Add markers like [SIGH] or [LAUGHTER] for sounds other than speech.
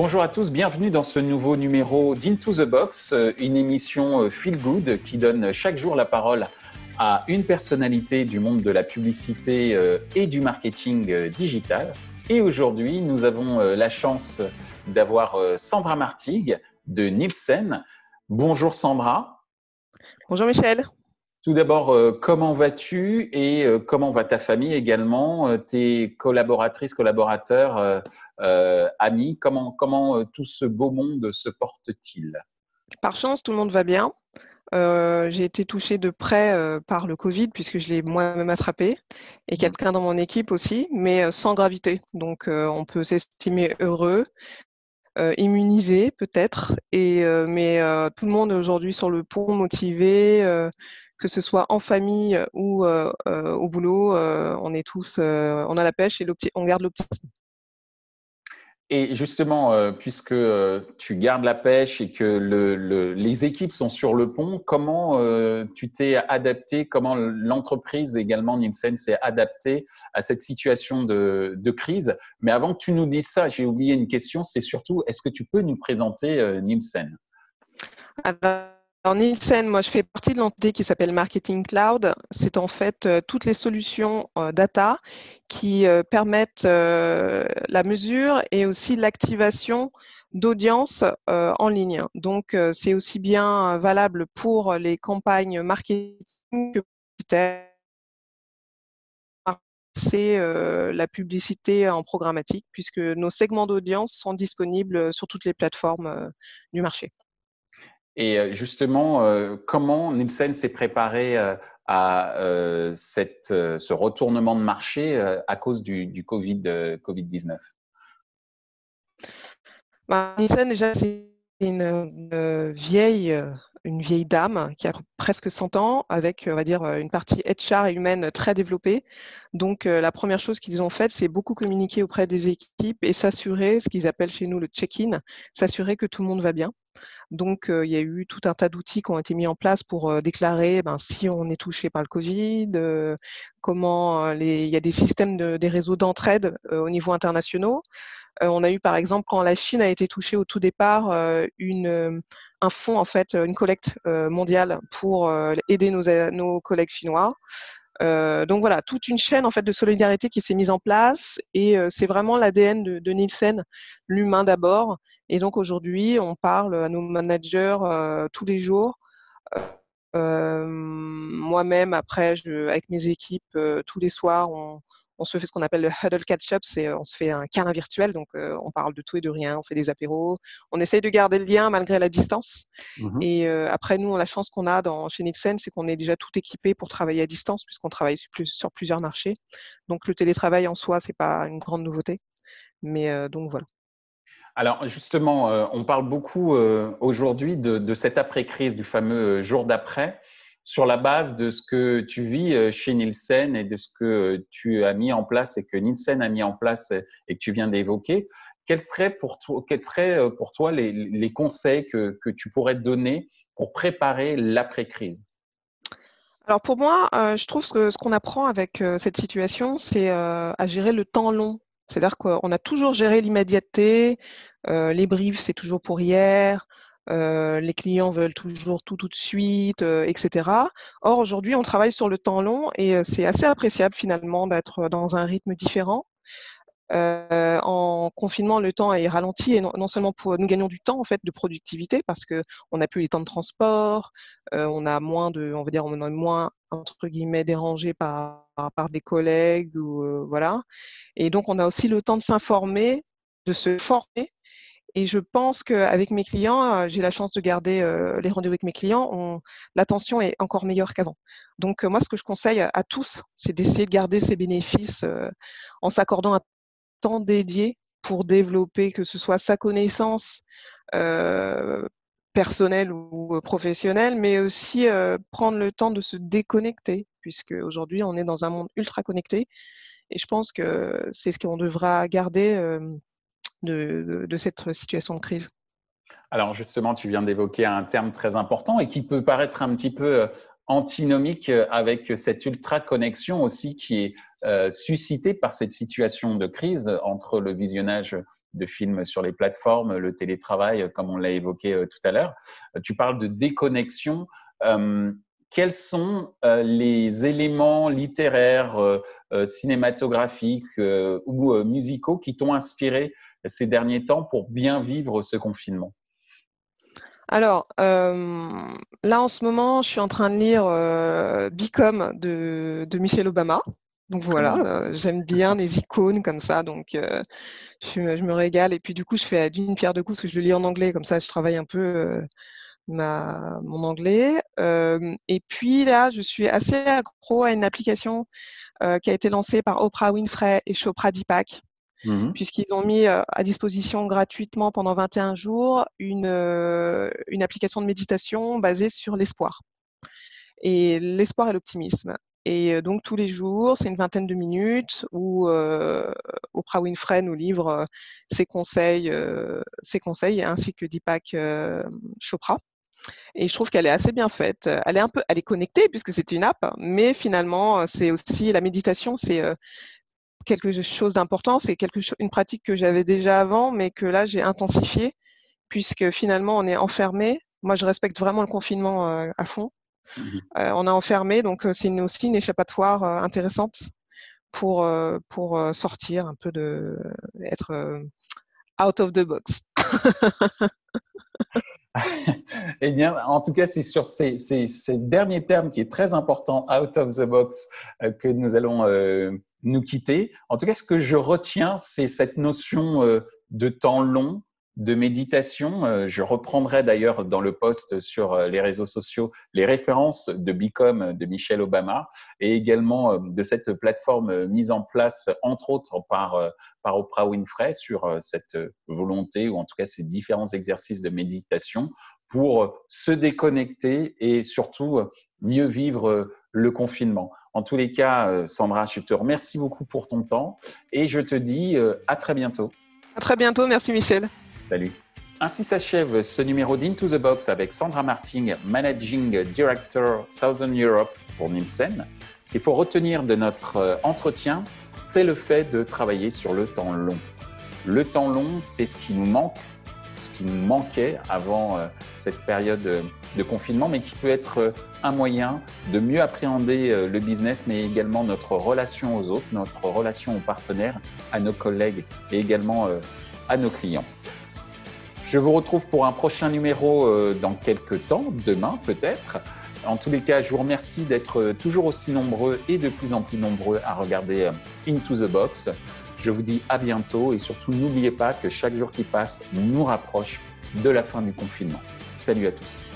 Bonjour à tous, bienvenue dans ce nouveau numéro d'Into the Box, euh, une émission euh, feel good qui donne chaque jour la parole à une personnalité du monde de la publicité euh, et du marketing digital. Et aujourd'hui, nous avons la chance d'avoir Sandra Martigue de Nielsen. Bonjour Sandra. Bonjour Michel. Tout d'abord, euh, comment vas-tu et euh, comment va ta famille également, euh, tes collaboratrices, collaborateurs, amis? Comment, comment tout ce beau monde se porte-t-il? Par chance, tout le monde va bien. j'ai été touchée de près par le Covid puisque je l'ai moi-même attrapé et mmh. quelqu'un dans mon équipe aussi, mais sans gravité. Donc, on peut s'estimer heureux, immunisé peut-être, et mais tout le monde aujourd'hui sur le pont, motivé que ce soit en famille ou euh, euh, au boulot, euh, on est tous, on a la pêche et on garde l'optimisme. Et justement, puisque tu gardes la pêche et que le, les équipes sont sur le pont, comment tu t'es adapté, comment l'entreprise également, Nielsen, s'est adaptée à cette situation de, de, crise? Mais avant que tu nous dises ça, j'ai oublié une question, c'est surtout, est-ce que tu peux nous présenter Nielsen? Alors, alors Nielsen, moi je fais partie de l'entité qui s'appelle Marketing Cloud. C'est en fait euh, toutes les solutions euh, data qui euh, permettent la mesure et aussi l'activation d'audience en ligne. Donc c'est aussi bien valable pour les campagnes marketing que c'est la publicité en programmatique puisque nos segments d'audience sont disponibles sur toutes les plateformes du marché. Et euh, justement, euh, comment Nielsen s'est préparé euh, à ce retournement de marché à cause du, du COVID, Covid-19 bah, Nielsen, déjà, c'est une, vieille vieille dame qui a presque 100 ans avec, on va dire, une partie HR et humaine très développée. Donc, la première chose qu'ils ont faite, c'est beaucoup communiquer auprès des équipes et s'assurer, ce qu'ils appellent chez nous le check-in, s'assurer que tout le monde va bien. Donc, il y a eu tout un tas d'outils qui ont été mis en place pour déclarer ben, si on est touché par le Covid, comment les, il y a des systèmes de, des réseaux d'entraide au niveau international. on a eu, par exemple, quand la Chine a été touchée au tout départ, un fonds, en fait, une collecte mondiale pour aider nos collègues chinois. Euh, donc voilà, toute une chaîne en fait de solidarité qui s'est mise en place et euh, c'est vraiment l'ADN de, Nielsen, l'humain d'abord. Et donc aujourd'hui, on parle à nos managers euh, tous les jours. Moi-même, après, avec mes équipes, tous les soirs, on, on se fait ce qu'on appelle le huddle catch-up, c'est euh, on se fait un câlin virtuel, donc euh, on parle de tout et de rien, on fait des apéros, on essaye de garder le lien malgré la distance. Mmh et euh, après, nous, la chance qu'on a dans, chez Nielsen, c'est qu'on est déjà tout équipé pour travailler à distance, puisqu'on travaille sur, plusieurs marchés. Donc le télétravail en soi, c'est pas une grande nouveauté. Mais donc voilà. Alors justement, on parle beaucoup aujourd'hui de, de, cette après-crise, du fameux jour d'après sur la base de ce que tu vis euh, chez Nielsen et de ce que tu as mis en place et que Nielsen a mis en place et que tu viens d'évoquer, quels seraient pour toi, euh, les, conseils que, tu pourrais donner pour préparer l'après-crise? Alors pour moi, euh, je trouve que ce qu'on apprend avec cette situation, c'est à gérer le temps long. C'est-à-dire qu'on a toujours géré l'immédiateté, les briefs, c'est toujours pour hier, euh, les clients veulent toujours tout tout de suite, euh, etc. Or, aujourd'hui, on travaille sur le temps long et euh, c'est assez appréciable finalement d'être dans un rythme différent. en confinement, le temps est ralenti et non, seulement nous gagnons du temps en fait de productivité parce que on n'a plus les temps de transport, on a moins de, on va dire, on est moins entre guillemets dérangé par, par des collègues ou voilà. Et donc on a aussi le temps de s'informer, de se former et je pense qu'avec mes clients, euh, j'ai la chance de garder euh, les rendez-vous avec mes clients, l'attention est encore meilleure qu'avant. Donc euh, moi, ce que je conseille à, tous, c'est d'essayer de garder ces bénéfices en s'accordant un temps dédié pour développer que ce soit sa connaissance personnelle ou professionnelle, mais aussi prendre le temps de se déconnecter, puisque aujourd'hui on est dans un monde ultra connecté. Et je pense que c'est ce qu'on devra garder de, cette situation de crise Alors justement, tu viens d'évoquer un terme très important et qui peut paraître un petit peu euh, antinomique avec cette ultra connexion aussi qui est euh, suscitée par cette situation de crise entre le visionnage de films sur les plateformes, le télétravail, comme on l'a évoqué euh, tout à l'heure. Euh, tu parles de déconnexion. quels sont les éléments littéraires, cinématographiques ou musicaux qui t'ont inspiré ces derniers temps pour bien vivre ce confinement alors, là en ce moment, je suis en train de lire Bicom de, de Michelle Obama. Donc voilà, euh, j'aime bien les icônes comme ça, donc euh, je, me régale. Et puis du coup, je fais d'une pierre deux coups parce que je le lis en anglais, comme ça je travaille un peu euh, ma, mon anglais. et puis là, je suis assez accro à une application qui a été lancée par Oprah Winfrey et Chopra Deepak. Mmh puisqu'ils ont mis à disposition gratuitement pendant 21 jours une, une application de méditation basée sur l'espoir. Et l'espoir et l'optimisme. Et donc tous les jours, c'est une vingtaine de minutes où Oprah Winfrey nous livre ses conseils, ses conseils ainsi que Deepak Chopra. Et je trouve qu'elle est assez bien faite. Elle est un peu, elle est connectée puisque c'est une app, mais finalement, c'est aussi la méditation, c'est quelque chose d'important. C'est quelque chose, une pratique que j'avais déjà avant, mais que là j'ai intensifié puisque finalement on est enfermé. Moi, je respecte vraiment le confinement à fond. Mmh euh, on a enfermé, donc euh, c'est aussi une échappatoire euh, intéressante pour, pour sortir un peu de être out of the box. [LAUGHS] eh bien, en tout cas, c'est sur ces, ces, derniers termes qui est très important, out of the box, que nous allons nous quitter. En tout cas, ce que je retiens, c'est cette notion de temps long, de méditation. Euh, je reprendrai d'ailleurs dans le post sur euh, les réseaux sociaux les références de Bicom de Michelle Obama et également euh, de cette plateforme mise en place entre autres par, par Oprah Winfrey sur cette volonté ou en tout cas ces différents exercices de méditation pour se déconnecter et surtout mieux vivre le confinement. En tous les cas, Sandra, je te remercie beaucoup pour ton temps et je te dis à très bientôt. À très bientôt, merci Michel. Salut. Ainsi s'achève ce numéro d'Into the Box avec Sandra Martin, Managing Director Southern Europe pour Nielsen. Ce qu'il faut retenir de notre euh, entretien, c'est le fait de travailler sur le temps long. Le temps long, c'est ce qui nous manque, ce qui nous manquait avant euh, cette période de confinement, mais qui peut être euh, un moyen de mieux appréhender le business, mais également notre relation aux autres, notre relation aux partenaires, à nos collègues et également à nos clients. Je vous retrouve pour un prochain numéro euh, dans quelques temps, demain peut-être. En tous les cas, je vous remercie d'être euh, toujours aussi nombreux et de plus en plus nombreux à regarder euh, Into the Box. Je vous dis à bientôt et surtout n'oubliez pas que chaque jour qui passe nous rapproche de la fin du confinement. Salut à tous.